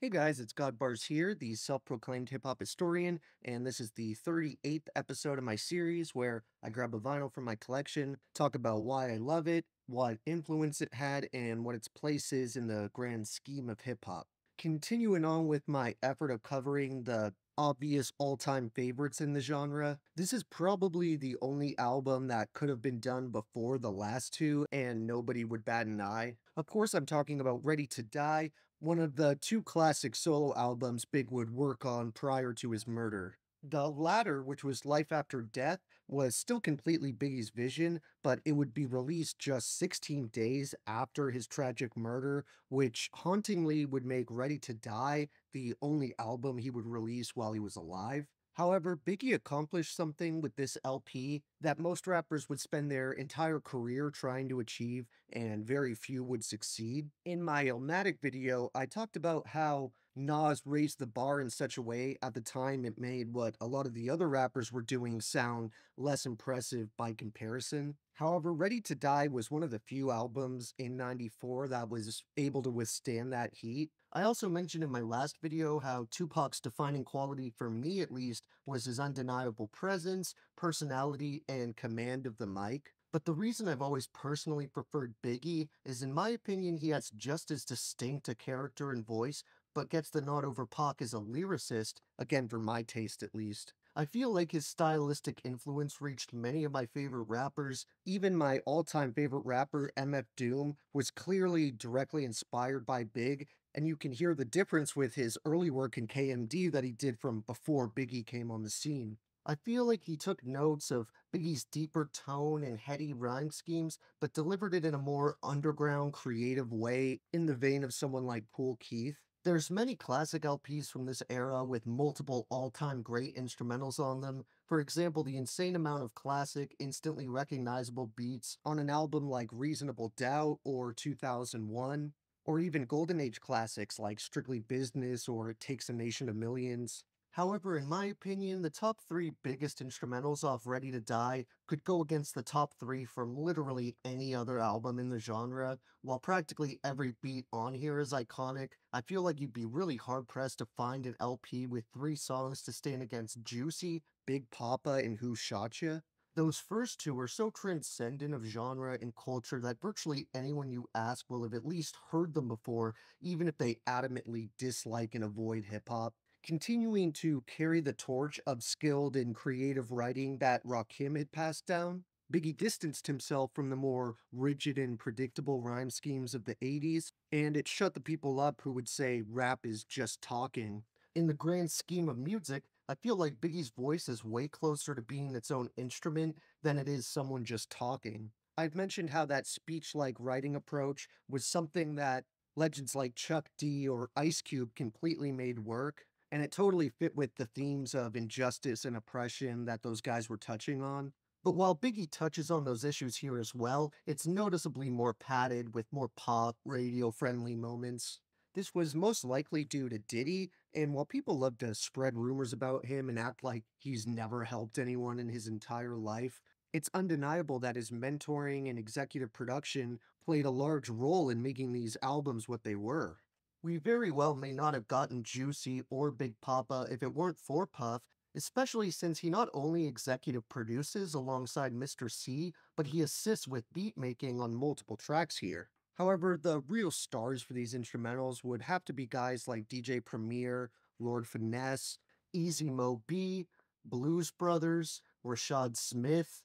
Hey guys, it's Godbars here, the self proclaimed hip hop historian, and this is the 38th episode of my series where I grab a vinyl from my collection, talk about why I love it, what influence it had, and what its place is in the grand scheme of hip hop. Continuing on with my effort of covering the obvious all time favorites in the genre, this is probably the only album that could have been done before the last two, and nobody would bat an eye. Of course, I'm talking about Ready to Die, one of the two classic solo albums Big would work on prior to his murder. The latter, which was Life After Death, was still completely Biggie's vision, but it would be released just 16 days after his tragic murder, which hauntingly would make Ready to Die the only album he would release while he was alive. However, Biggie accomplished something with this LP that most rappers would spend their entire career trying to achieve, and very few would succeed. In my Illmatic video, I talked about how Nas raised the bar in such a way at the time it made what a lot of the other rappers were doing sound less impressive by comparison. However, Ready to Die was one of the few albums in 94 that was able to withstand that heat. I also mentioned in my last video how Tupac's defining quality, for me at least, was his undeniable presence, personality, and command of the mic. But the reason I've always personally preferred Biggie is, in my opinion, he has just as distinct a character and voice, but gets the nod over Pac as a lyricist, again for my taste at least. I feel like his stylistic influence reached many of my favorite rappers. Even my all time favorite rapper, MF Doom, was clearly directly inspired by Big, and you can hear the difference with his early work in KMD that he did from before Biggie came on the scene. I feel like he took notes of Biggie's deeper tone and heady rhyme schemes, but delivered it in a more underground, creative way in the vein of someone like Kool Keith. There's many classic LPs from this era with multiple all-time great instrumentals on them. For example, the insane amount of classic, instantly recognizable beats on an album like Reasonable Doubt or 2001, or even Golden Age classics like Strictly Business or It Takes a Nation of Millions. However, in my opinion, the top three biggest instrumentals off Ready to Die could go against the top three from literally any other album in the genre. While practically every beat on here is iconic, I feel like you'd be really hard pressed to find an LP with three songs to stand against Juicy, Big Poppa, and Who Shot Ya. Those first two are so transcendent of genre and culture that virtually anyone you ask will have at least heard them before, even if they adamantly dislike and avoid hip hop continuing to carry the torch of skilled and creative writing that Rakim had passed down. Biggie distanced himself from the more rigid and predictable rhyme schemes of the 80s, and it shut the people up who would say rap is just talking. In the grand scheme of music, I feel like Biggie's voice is way closer to being its own instrument than it is someone just talking. I've mentioned how that speech like writing approach was something that legends like Chuck D or Ice Cube completely made work, and it totally fit with the themes of injustice and oppression that those guys were touching on. But while Biggie touches on those issues here as well, it's noticeably more padded with more pop, radio friendly moments. This was most likely due to Diddy, and while people love to spread rumors about him and act like he's never helped anyone in his entire life, it's undeniable that his mentoring and executive production played a large role in making these albums what they were. We very well may not have gotten Juicy or Big Poppa if it weren't for Puff, especially since he not only executive produces alongside Mr. Cee, but he assists with beat making on multiple tracks here. However, the real stars for these instrumentals would have to be guys like DJ Premier, Lord Finesse, Easy Mo Bee, Bluez Brothers, Rashad Smith,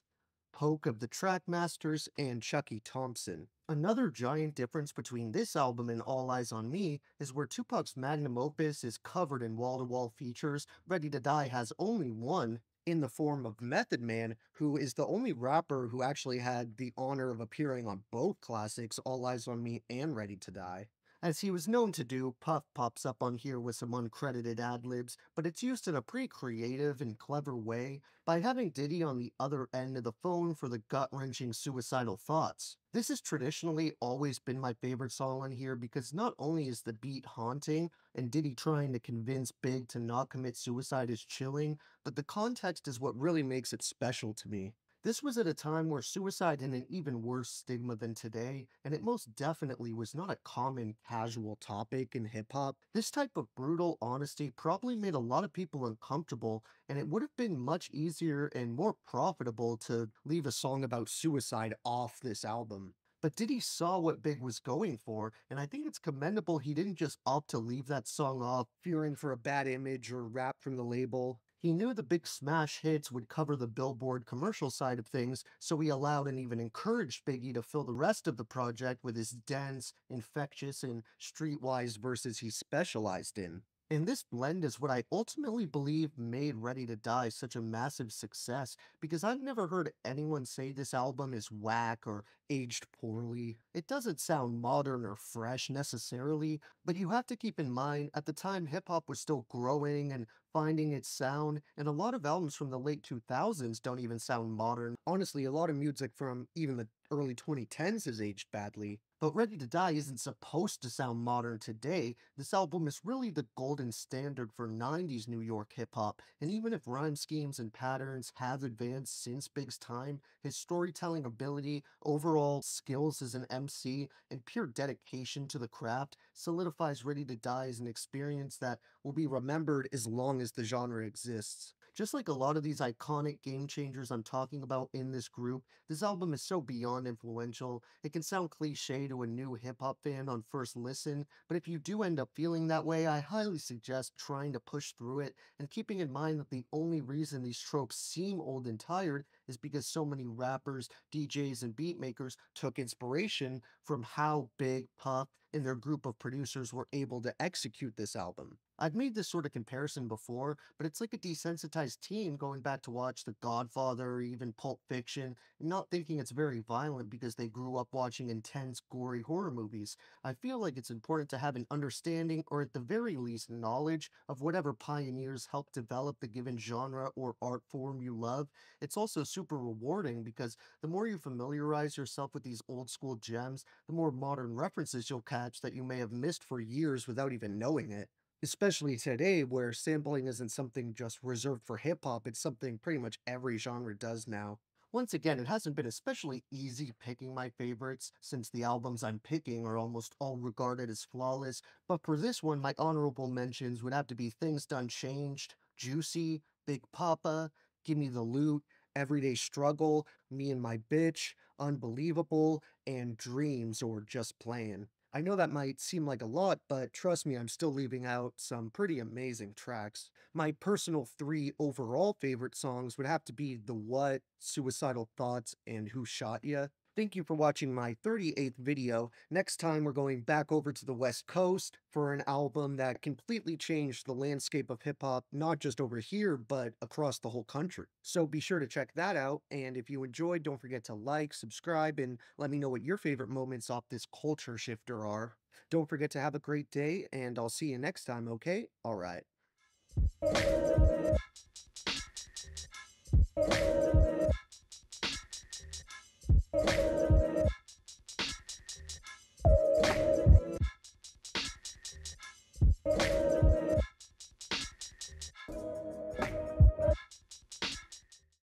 Poke of the Trackmasters, and Chucky Thompson. Another giant difference between this album and All Eyez on Me is where Tupac's magnum opus is covered in wall to wall features, Ready to Die has only one in the form of Method Man, who is the only rapper who actually had the honor of appearing on both classics, All Eyez on Me and Ready to Die. As he was known to do, Puff pops up on here with some uncredited ad-libs, but it's used in a pretty creative and clever way by having Diddy on the other end of the phone for the gut-wrenching suicidal thoughts. This has traditionally always been my favorite song on here because not only is the beat haunting and Diddy trying to convince Big to not commit suicide is chilling, but the context is what really makes it special to me. This was at a time where suicide had an even worse stigma than today, and it most definitely was not a common casual topic in hip hop. This type of brutal honesty probably made a lot of people uncomfortable, and it would have been much easier and more profitable to leave a song about suicide off this album. But Diddy saw what Big was going for, and I think it's commendable he didn't just opt to leave that song off, fearing for a bad image or rap from the label. He knew the big smash hits would cover the Billboard commercial side of things, so he allowed and even encouraged Biggie to fill the rest of the project with his dense, infectious, and streetwise verses he specialized in. And this blend is what I ultimately believe made Ready to Die such a massive success because I've never heard anyone say this album is whack or aged poorly. It doesn't sound modern or fresh necessarily, but you have to keep in mind at the time hip hop was still growing and finding its sound, and a lot of albums from the late 2000s don't even sound modern. Honestly, a lot of music from even the early 2010s has aged badly. But Ready to Die isn't supposed to sound modern today. This album is really the golden standard for 90s New York hip hop, and even if rhyme schemes and patterns have advanced since Big's time, his storytelling ability, overall skills as an MC, and pure dedication to the craft solidifies Ready to Die as an experience that will be remembered as long as the genre exists. Just like a lot of these iconic game changers I'm talking about in this group, this album is so beyond influential. It can sound cliche to a new hip hop fan on first listen, but if you do end up feeling that way, I highly suggest trying to push through it and keeping in mind that the only reason these tropes seem old and tired is because so many rappers, DJs, and beatmakers took inspiration from how Big Puff and their group of producers were able to execute this album. I've made this sort of comparison before, but it's like a desensitized teen going back to watch The Godfather or even Pulp Fiction and not thinking it's very violent because they grew up watching intense, gory horror movies. I feel like it's important to have an understanding or at the very least knowledge of whatever pioneers helped develop the given genre or art form you love. It's also super rewarding because the more you familiarize yourself with these old school gems, the more modern references you'll catch that you may have missed for years without even knowing it. Especially today, where sampling isn't something just reserved for hip hop, it's something pretty much every genre does now. Once again, it hasn't been especially easy picking my favorites, since the albums I'm picking are almost all regarded as flawless, but for this one, my honorable mentions would have to be Things Done Changed, Juicy, Big Poppa, Gimme the Loot, Everyday Struggle, Me and My Bitch, Unbelievable, and Dreams or Just Playin'. I know that might seem like a lot, but trust me, I'm still leaving out some pretty amazing tracks. My personal three overall favorite songs would have to be The What, Suicidal Thoughts, and Who Shot Ya. Thank you for watching my 38th video. Next time we're going back over to the West Coast for an album that completely changed the landscape of hip hop, not just over here, but across the whole country. So be sure to check that out. And if you enjoyed, don't forget to like, subscribe, and let me know what your favorite moments off this culture shifter are. Don't forget to have a great day, and I'll see you next time, okay? All right.